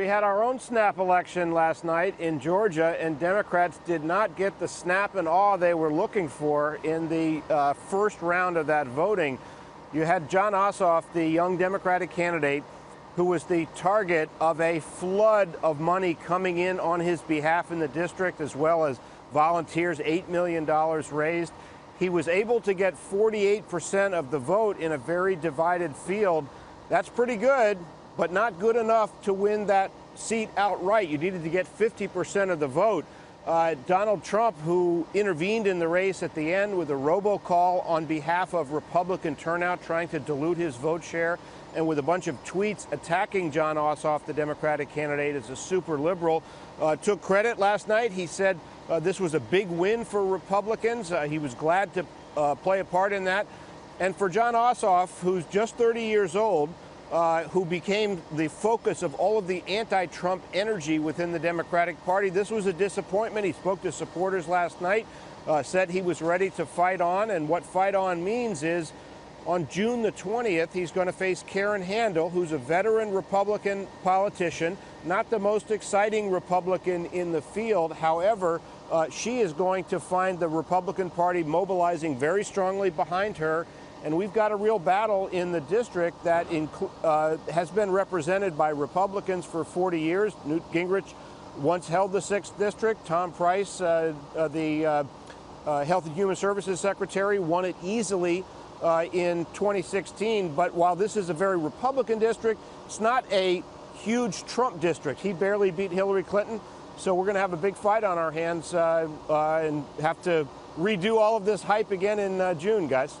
we had our own snap election last night in Georgia, and Democrats did not get the snap and awe they were looking for in the uh, first round of that voting. You had Jon Ossoff, the young Democratic candidate, who was the target of a flood of money coming in on his behalf in the district, as well as volunteers, $8 million raised. He was able to get 48% of the vote in a very divided field. That's pretty good but not good enough to win that seat outright. You needed to get 50% of the vote. Uh, Donald Trump, who intervened in the race at the end with a robocall on behalf of Republican turnout, trying to dilute his vote share, and with a bunch of tweets attacking Jon Ossoff, the Democratic candidate, as a super liberal, uh, took credit last night. He said uh, this was a big win for Republicans. Uh, he was glad to uh, play a part in that. And for Jon Ossoff, who's just 30 years old, uh, who became the focus of all of the anti Trump energy within the Democratic Party. This was a disappointment. He spoke to supporters last night, uh, said he was ready to fight on. And what fight on means is on June the 20th, he's going to face Karen Handel, who's a veteran Republican politician, not the most exciting Republican in the field. However, uh, she is going to find the Republican Party mobilizing very strongly behind her and we've got a real battle in the district that uh, has been represented by Republicans for 40 years. Newt Gingrich once held the 6th District. Tom Price, uh, uh, the uh, uh, Health and Human Services Secretary, won it easily uh, in 2016. But while this is a very Republican district, it's not a huge Trump district. He barely beat Hillary Clinton. So we're going to have a big fight on our hands and have to redo all of this hype again in June, guys.